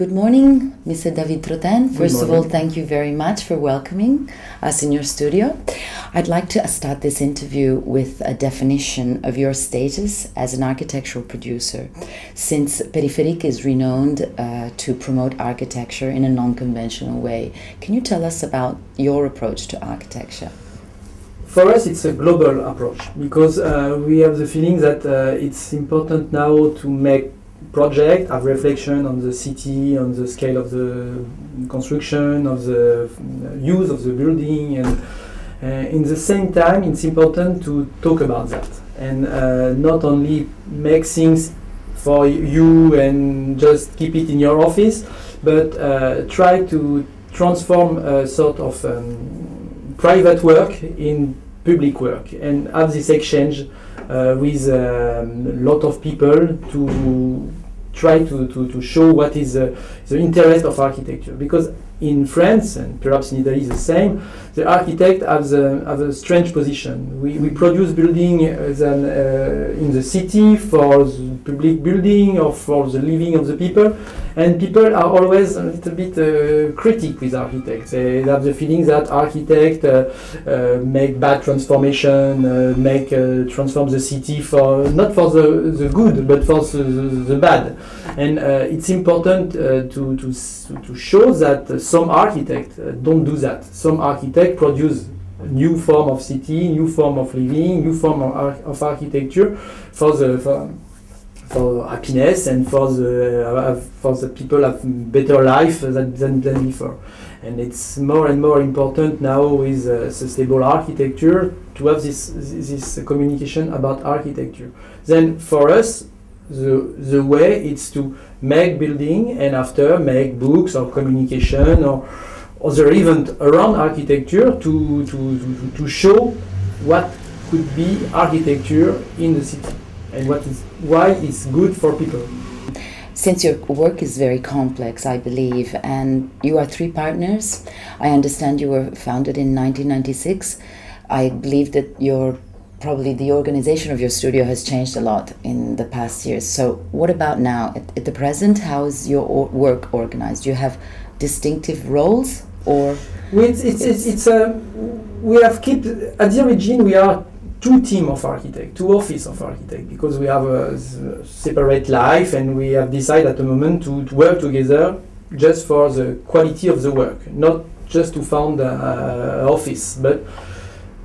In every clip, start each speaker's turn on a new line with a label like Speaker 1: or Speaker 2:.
Speaker 1: Good morning, Mr. David Trottin. First of all, thank you very much for welcoming us in your studio. I'd like to start this interview with a definition of your status as an architectural producer, since Périphériques is renowned uh, to promote architecture in a non conventional way. Can you tell us about your approach to architecture?
Speaker 2: For us, it's a global approach because uh, we have the feeling that uh, it's important now to make project have reflection on the city, on the scale of the construction, of the use of the building, and uh, in the same time, it's important to talk about that. And uh, not only make things for you and just keep it in your office, but uh, try to transform a sort of um, private work in public work. And have this exchange uh, with a um, lot of people to try to, to, to show what is uh, the interest of architecture. Because in France, and perhaps in Italy the same, the architect has a, has a strange position. We, we produce building uh, uh, in the city for the public building or for the living of the people, and people are always a little bit uh, critic with architects. They have the feeling that architects uh, uh, make bad transformation, uh, make transform the city for not for the, the good, but for the, the, bad. And it's important to, to, to show that some architects don't do that. Some architects produce new form of city, new form of living, new form of, of architecture for the for, for happiness and for the uh, for the people have better life than, than, than before. And it's more and more important now with uh, sustainable architecture to have this this communication about architecture. Then for us, the the way it's to make building and after make books or communication or other event around architecture to, to, to, to show what could be architecture in the city and what is why it's good for people.
Speaker 1: Since your work is very complex, I believe, and you are three partners, I understand you were founded in 1996. I believe that your probably the organization of your studio has changed a lot in the past years. So, what about now? At, at the present, how is your work organized? Do you have distinctive roles, or
Speaker 2: it's it's it's, it's a we have kept at the origin we are two team of architect, two office of architect, because we have a, separate life and we have decided at the moment to, to, work together just for the quality of the work, not just to found an office, but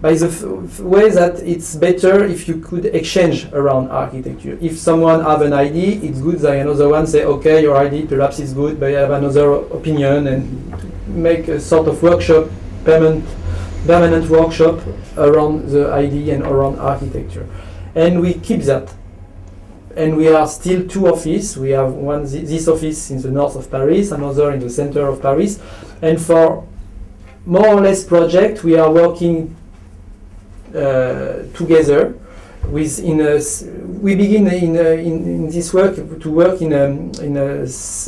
Speaker 2: by the way that it's better if you could exchange around architecture. If someone have an idea, it's good that another one say, okay, your idea perhaps is good, but I have another opinion, and make a sort of workshop, permanent, permanent workshop around the ID and around architecture. And we keep that. And we are still two offices. We have one th this office in the north of Paris, another in the center of Paris. And for more or less project, we are working uh, together with in a, we begin in, a, in, in this work to work in a, in a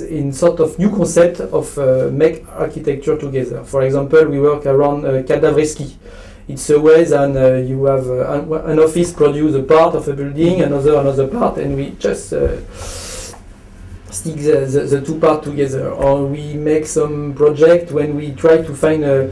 Speaker 2: in sort of new concept of uh, make architecture together. For example, we work around uh, cadavre exquis. It's a way that uh, you have uh, an, office produce a part of a building, another another part, and we just uh, stick the, the, the, two parts together. Or we make some project when we try to find a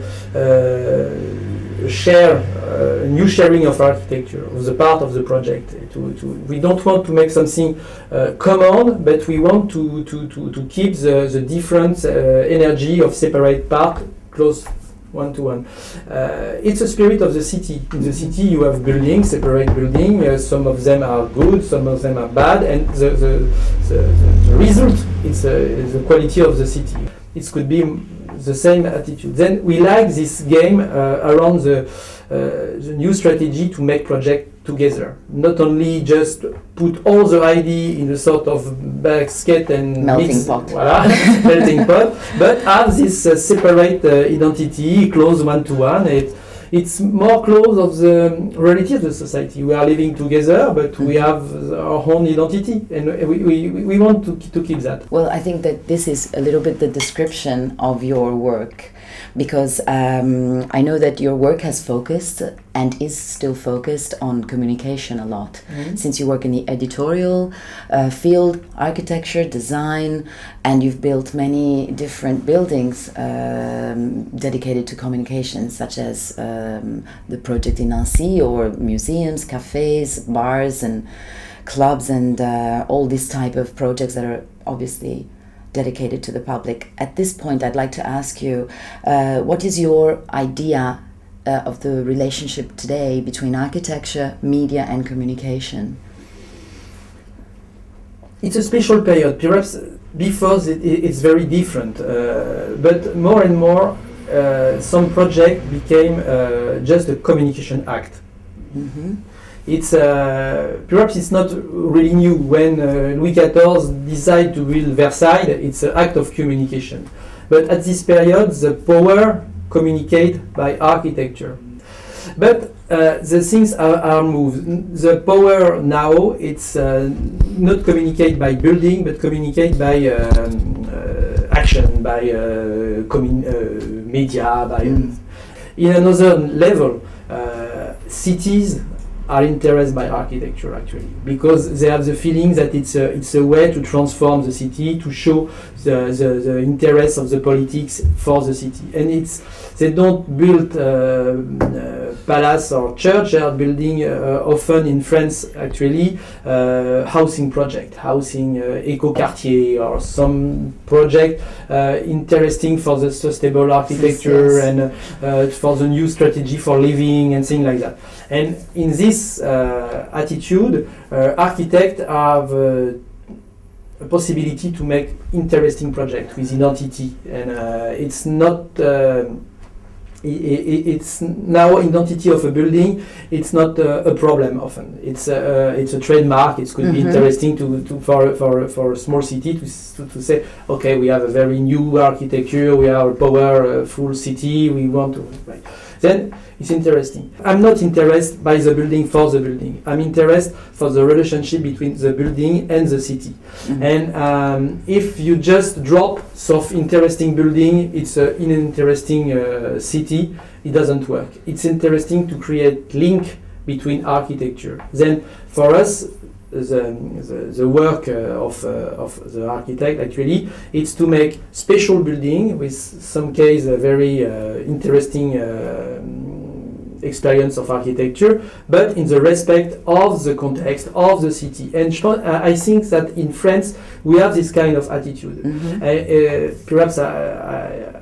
Speaker 2: share uh, new sharing of architecture of the part of the project. To, to, we don't want to make something uh, common, but we want to, to, to, to keep the, the different uh, energy of separate part close one to one. Uh, it's a spirit of the city. In the city, you have buildings, separate buildings. Uh, some of them are good, some of them are bad, and the, the, the, the result is, uh, is the quality of the city. It could be the same attitude. Then we like this game uh, around the, uh, the new strategy to make project together. Not only just put all the ID in a sort of basket and
Speaker 1: melting
Speaker 2: mix,
Speaker 1: pot,
Speaker 2: voilà, melting pot, but have this uh, separate uh, identity, close one to one. It, it's more close of the reality of the society. We are living together, but we
Speaker 1: Mhm.
Speaker 2: have our own identity, and we, we, we want to, to keep that.
Speaker 1: Well, I think that this is a little bit the description of your work because um, I know that your work has focused and is still focused on communication a lot. Since you work in the editorial uh, field, architecture, design, and you've built many different buildings um, dedicated to communication, such as um, the project in Nancy or museums, cafes, bars, and clubs, and uh, all these type of projects that are obviously dedicated to the public. At this point, I'd like to ask you, uh, what is your idea uh, of the relationship today between architecture, media, and communication?
Speaker 2: It's a special period. Perhaps before it, it's very different, uh, but more and more, uh, some project became uh, just a communication act.
Speaker 1: hmm
Speaker 2: It's uh, perhaps it's not really new when uh, Louis XIV decided to build Versailles. It's an act of communication, but at this period, the power communicate by architecture. But uh, the things are, are moved. The power now it's uh, not communicate by building, but communicate by um, uh, by uh, commun- uh, media, by
Speaker 1: Mm.
Speaker 2: in another level. Uh, cities are interested by architecture actually. Because they have the feeling that it's a, it's a way to transform the city to show the, the, the interest of the politics for the city. And it's they don't build uh, uh, palace or church they are building uh, often in France actually uh, housing project housing uh, eco quartier or some project uh, interesting for the sustainable architecture
Speaker 1: yes.
Speaker 2: and uh, for the new strategy for living and things like that. And in this uh, attitude, uh, architects have uh, a possibility to make interesting projects with identity, and uh, it's not. um i- i- it's now identity of a building. It's not uh, a problem often. It's a, uh, it's a trademark. It could be
Speaker 1: Mhm.
Speaker 2: interesting to, to for, for, for a small city to, s- to, to say, okay, we have a very new architecture. We are a powerful city. We want to. Right. Then it's interesting. I'm not interested by the building for the building. I'm interested for the relationship between the building and the city.
Speaker 1: Mhm.
Speaker 2: And um, if you just drop some interesting building, it's uh, in an interesting uh, city, it doesn't work. It's interesting to create link between architecture. Then for us, the, the, the work uh, of, uh, of the architect actually. It's to make special building with some case a very uh, interesting uh, experience of architecture but in the respect of the context of the city. And I think that in France we have this kind of attitude.
Speaker 1: Mhm.
Speaker 2: I, uh, perhaps I, I,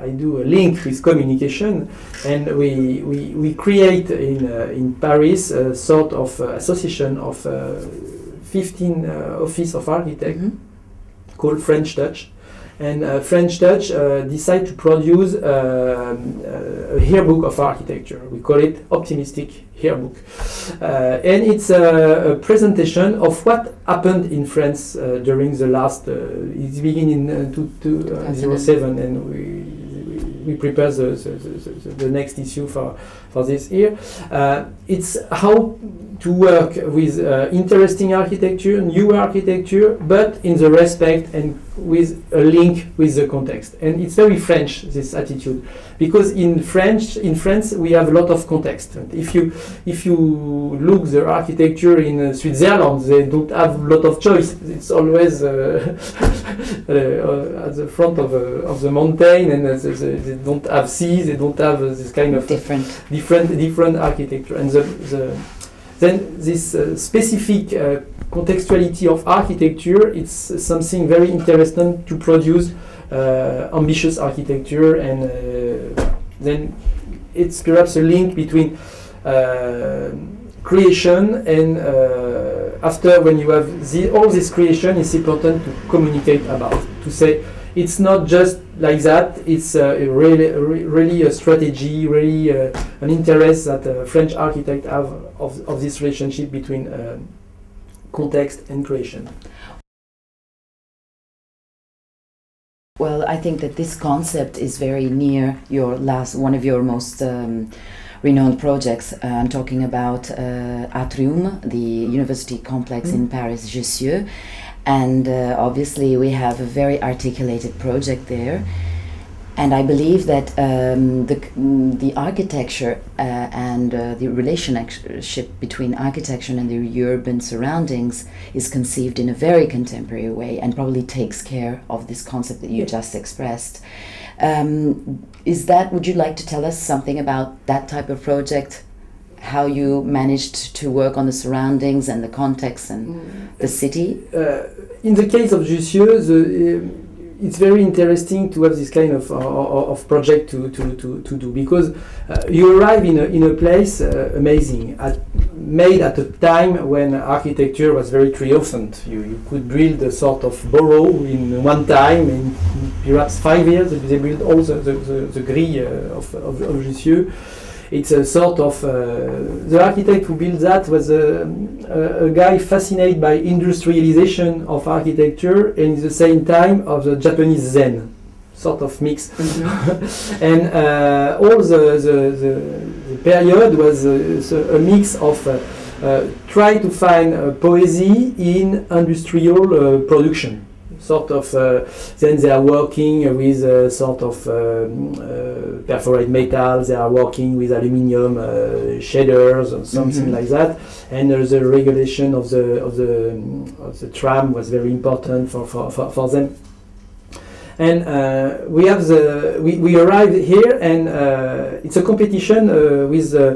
Speaker 2: I do a link with communication, and we, we, we create in, uh, in Paris a sort of uh, association of uh, 15 uh, office of architects
Speaker 1: Mhm.
Speaker 2: called French Touch. And uh, French Touch uh, decide to produce um, uh, a yearbook of architecture. We call it Optimistic Yearbook. Uh, and it's a, a presentation of what happened in France uh, during the last, uh, it's beginning in uh, two, two, uh, 07 and we, we prepare the, the, the, the, next issue for, for this year. Uh, it's how to work with uh, interesting architecture, new architecture, but in the respect and with a link with the context. And it's very French this attitude, because in French, in France, we have a lot of context. And if you if you look the architecture in uh, Switzerland, they don't have a lot of choice. It's always uh, uh, at the front of, uh, of the mountain, and uh, they, they don't have seas, they don't have uh, this kind of
Speaker 1: Different.
Speaker 2: different different different architecture. And the, the then this uh, specific uh, contextuality of architecture it's something very interesting to produce uh, ambitious architecture. And uh, then it's perhaps a link between uh, creation and after when you have the, all this creation it's important to communicate about to say it's not just like that. It's uh, a really, re- really a strategy, really uh, an interest that uh, French architects have of, of this relationship between uh, context and creation.
Speaker 1: Well, I think that this concept is very near your last, one of your most um, renowned projects. Uh, I'm talking about uh, Atrium, the university complex in Paris, Jussieu, and uh, obviously we have a very articulated project there. And I believe that um, the, the architecture uh, and uh, the relationship between architecture and the urban surroundings is conceived in a very contemporary way and probably takes care of this concept that you
Speaker 2: Yeah.
Speaker 1: just expressed. Um, is that, would you like to tell us something about that type of project? How you managed to work on the surroundings and the context and the city?
Speaker 2: Uh, in the case of Jussieu, the, um, it's very interesting to have this kind of, uh, of project to, to, to, to do because uh, you arrive in a, in a place uh, amazing, at, made at a time when architecture was very triumphant. You, you could build a sort of borough in one time, in perhaps five years, they built all the, the, the, the grille uh, of, of, of Jussieu it's a sort of uh, the architect who built that was a, a, a, guy fascinated by industrialization of architecture and at the same time of the Japanese Zen sort of mix. And uh, all the, the, the, the period was a, a mix of uh, uh, try to find poesy in industrial production sort of uh, then they are working with a sort of um, uh, perforated metal they are working with aluminium uh, shaders or something
Speaker 1: Mhm.
Speaker 2: like that. And uh, the regulation of the of the of the tram was very important for for, for, for them. And uh, we have the we, we arrived here and uh, it's a competition uh, with uh, uh,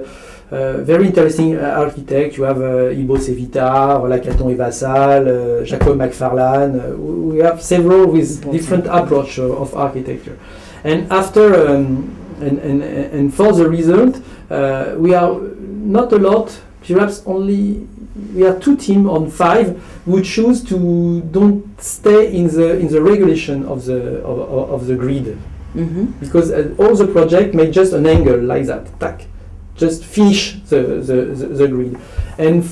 Speaker 2: very interesting uh, architects. You have uh, Ibos Vitart, Lacaton et Vassal, uh, Jakob MacFarlane. Uh, we have several with different approach of, architecture. And after um, and, and, and for the result, uh, we are not a lot. Perhaps only we are two team on five who choose to don't stay in the in the regulation of the of, of, the grid
Speaker 1: hmm
Speaker 2: because uh, all the project made just an angle like that, tack, just finish the, the, the, the grid, and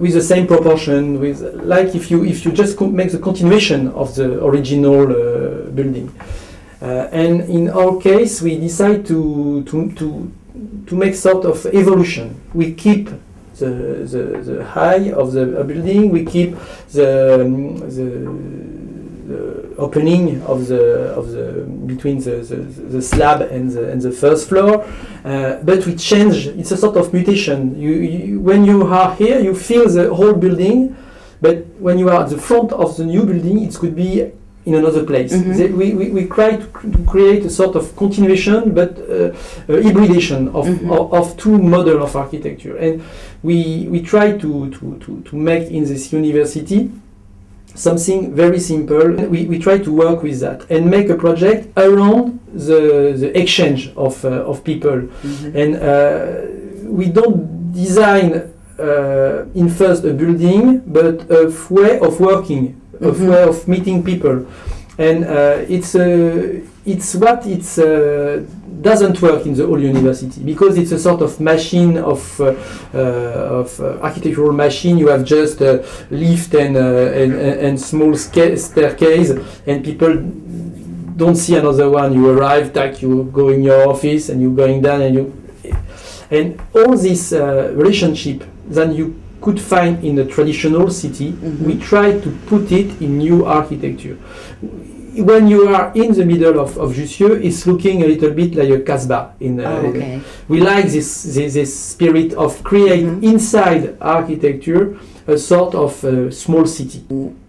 Speaker 2: with the same proportion, with like if you if you just make the continuation of the original uh, building, uh, and in our case we decide to to to to make sort of evolution. We keep the, the, the high of the building. We keep the, um, the, the opening of the of the between the, the, the slab and the, and the first floor. Uh, but we change. It's a sort of mutation. You, you when you are here, you feel the whole building. But when you are at the front of the new building, it could be in another place.
Speaker 1: Mhm.
Speaker 2: The- we, we, we try to, cr- create a sort of continuation, but uh, hybridation of,
Speaker 1: Mhm.
Speaker 2: of, of two models of architecture. And we, we try to, to, to, to make in this university something very simple. We, we try to work with that and make a project around the, the exchange of, uh, of people.
Speaker 1: Mhm.
Speaker 2: And uh, we don't design uh, in first a building, but a way of working, a f-
Speaker 1: Mhm.
Speaker 2: way of meeting people. And uh, it's, uh, it's what it's, uh, doesn't work in the whole university because it's a sort of machine of, uh, uh, of uh, architectural machine. You have just a lift and, uh, and, and small staircase, and people don't see another one. You arrive, tack, you go in your office, and you're going down, and you and all this uh, relationship that you could find in a traditional city,
Speaker 1: Mhm.
Speaker 2: we try to put it in new architecture. When you are in the middle of, of Jussieu, it's looking a little bit like a Casbah. In, uh,
Speaker 1: Oh, okay.
Speaker 2: We like this, this, this spirit of create
Speaker 1: Mhm.
Speaker 2: inside architecture a sort of uh, small city.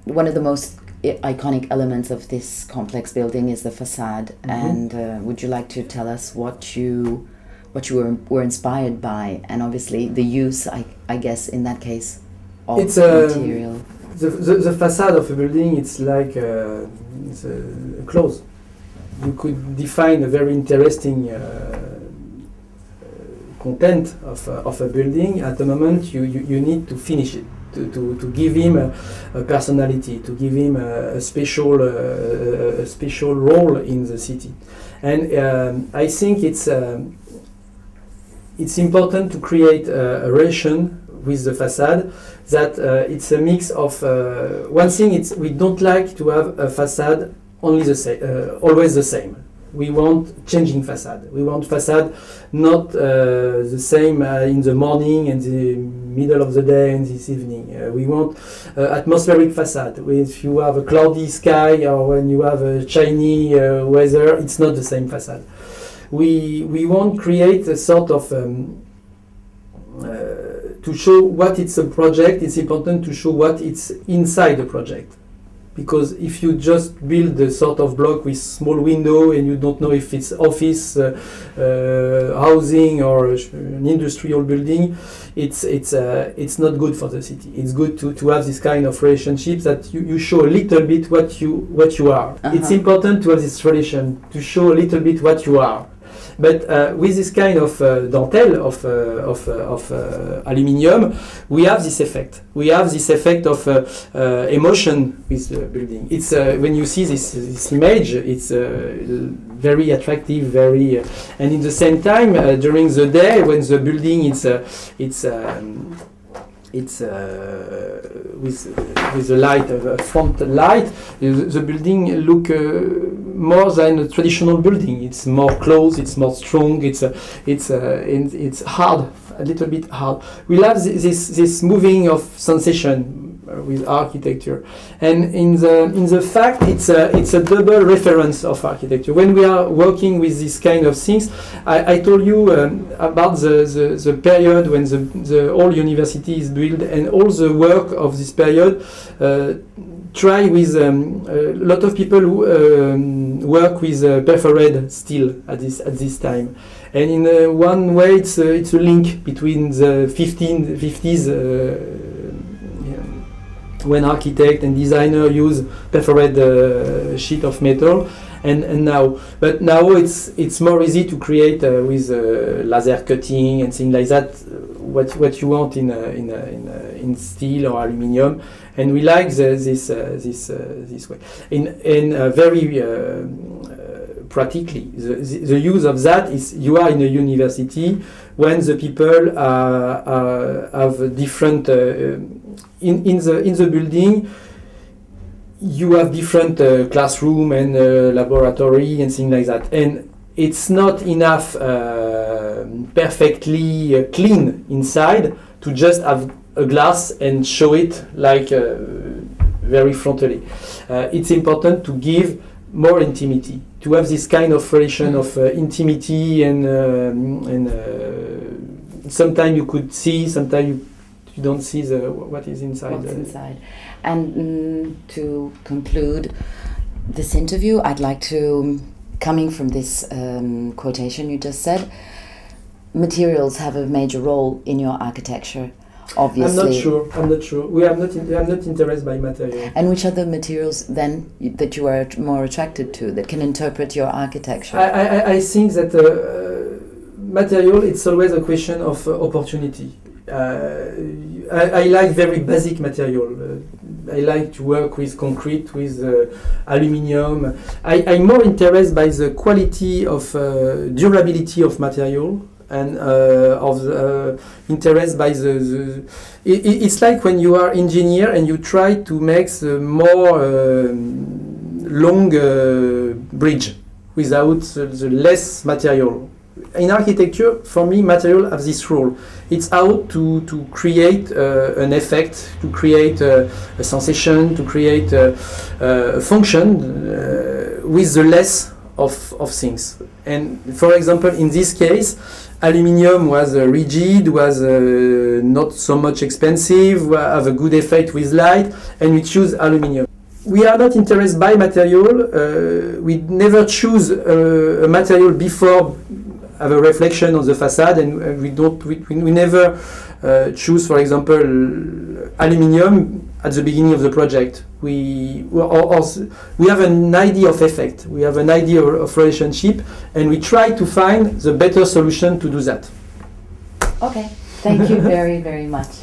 Speaker 1: One of the most i- iconic elements of this complex building is the facade.
Speaker 2: Mhm.
Speaker 1: And uh, would you like to tell us what you what you were, were inspired by, and obviously the use, I, I guess, in that case, of
Speaker 2: It's, um,
Speaker 1: material.
Speaker 2: The, the, facade of a building, it's like uh, it's a, clothes. You could define a very interesting uh, uh, content of, uh, of a building. At the moment, you, you, you need to finish it. To, to, to give him a, a personality, to give him a, a special uh, a special role in the city, and um, I think it's um, it's important to create a, a relation with the facade that uh, it's a mix of uh, one thing it's we don't like to have a facade only the same uh, always the same We want changing facade. We want facade not the same in the morning and the middle of the day and this evening. Uh, we want uh, atmospheric facade. If you have a cloudy sky or when you have a shiny uh, weather, it's not the same facade. We we want create a sort of um, to show what it's a project. It's important to show what it's inside the project because if you just build a sort of block with small window and you don't know if it's office, uh, uh, housing or an industrial building, it's it's uh, it's not good for the city. It's good to, to have this kind of relationships that you, you show a little bit what you what you are.
Speaker 1: Uh-huh.
Speaker 2: It's important to have this relation to show a little bit what you are. But uh, with this kind of uh, dentelle of, uh, of, uh, of uh, aluminium, we have this effect. We have this effect of emotion with the building. It's when you see this, this image, it's very attractive, very, and in the same time during the day when the building uh, it's. Um, it's uh, with with the light, uh, front light. The, building look uh, more than a traditional building. It's more close. It's more strong. It's uh, it's it's hard, a little bit hard. We love thi- this this moving of sensation with architecture, and in the in the fact it's a it's a double reference of architecture. When we are working with this kind of things, I, I told you um, about the, the, the period when the, the whole university is built and all the work of this period. Uh, try with um, a lot of people who um, work with uh, perforated steel at this at this time, and in uh, one way it's uh, it's a link between the 1550s. Uh, yeah, when architect and designer use perforated uh, sheet of metal. And, and now but now it's it's more easy to create uh, with uh, laser cutting and things like that uh, what what you want in uh, in uh, in, in steel or aluminium. And we like the, this this this way. In in very practically the, the, use of that is you are in a university when the people are, have different in, in the in the building you have different uh, classroom and uh, laboratory and things like that. And it's not enough uh, perfectly uh, clean inside to just have a glass and show it like uh, very frontally. Uh, it's important to give more intimacy to have this kind of relation of intimacy and um, and sometimes you could see sometimes you, you don't see the what is inside
Speaker 1: What's inside? And mm, to conclude this interview, I'd like to, coming from this um, quotation you just said, materials have a major role in your architecture, obviously.
Speaker 2: I'm not sure. I'm not sure. We are not. In, I'm not interested by material.
Speaker 1: And which are the materials then that you are more attracted to that can interpret your architecture?
Speaker 2: I, I, I think that uh, material. It's always a question of uh, opportunity. Uh, I, I like very basic material. Uh, I like to work with concrete, with uh, aluminium. I, I'm more interested by the quality of durability of material and uh, of the, uh, interest by the, the it, it- it's like when you are engineer and you try to make the more um, long uh, bridge without the, the less material. In architecture, for me, material have this role. It's how to, to create uh, an effect, to create uh, a sensation, to create uh, uh, a function uh, with the less of, of things. And for example, in this case, aluminium was uh, rigid, was not so much expensive, have a good effect with light, and we choose aluminium. We are not interested by material. Uh, we never choose uh, a material before have a reflection on the facade, and uh, we don't. We, we never uh, choose, for example, aluminium at the beginning of the project. We or, or we have an idea of effect. We have an idea of, of relationship, and we try to find the better solution to do that.
Speaker 1: okay, thank you very, very much.